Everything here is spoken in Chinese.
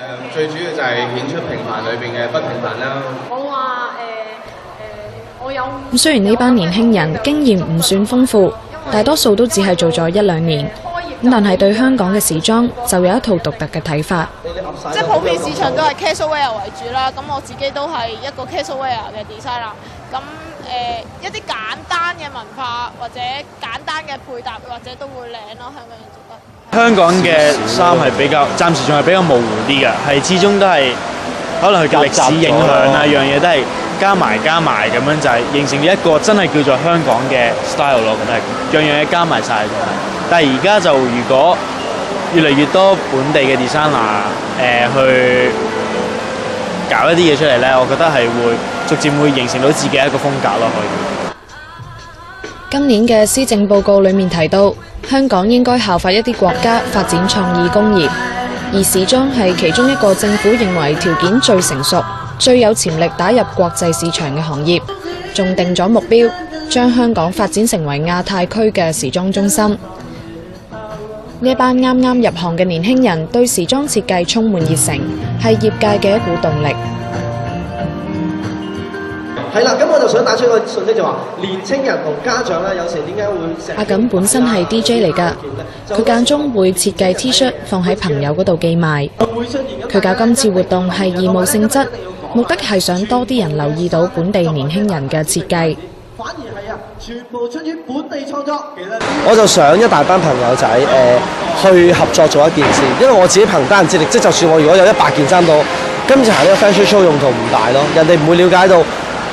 誒最主要就係顯出平凡裏邊嘅不平凡啦。我話誒誒，我有咁雖然呢班年輕人經驗唔算豐富，大多數都只係做咗一兩年，咁但係對香港嘅時裝就有一套獨特嘅睇法。即係普遍市場都係 casual wear 為主啦，咁我自己都係一個 casual wear 嘅 designer。咁誒、呃、一啲簡單嘅文化或者簡嘅配搭，或者都會靚咯。香港人做得。香港嘅衫係比較暫時仲係比較模糊啲嘅，係始終都係可能佢嘅歷史影響啊，樣嘢都係加埋加埋咁樣就係形成一個真係叫做香港嘅 style 咯。我覺得係樣樣嘢加埋晒。但係而家就如果越嚟越多本地嘅 designer 誒去搞一啲嘢出嚟咧，我覺得係會逐漸會形成到自己一個風格咯。可以。今年嘅施政報告裏面提到，香港應該效法一啲國家發展創意工業，而時裝係其中一個政府認為條件最成熟、最有潛力打入國際市場嘅行業，仲定咗目標，將香港發展成為亞太區嘅時裝中心。呢班啱啱入行嘅年輕人對時裝設計充滿熱誠，係業界嘅一股動力。係啦，咁我就想打出一個信息就話，年青人同家長咧，有時點解會成阿錦本身係 DJ 嚟㗎，佢間中會設計 T 恤放喺朋友嗰度寄賣。佢搞今次活動係義務性質，目的係想多啲人留意到本地年輕人嘅設計。反而係啊，全部出於本地創作。我就想一大班朋友仔誒、呃、去合作做一件事，因為我自己憑單人之力，即係就算我如果有一百件衫到，今次行呢個 fashion show 用途唔大咯，人哋唔會了解到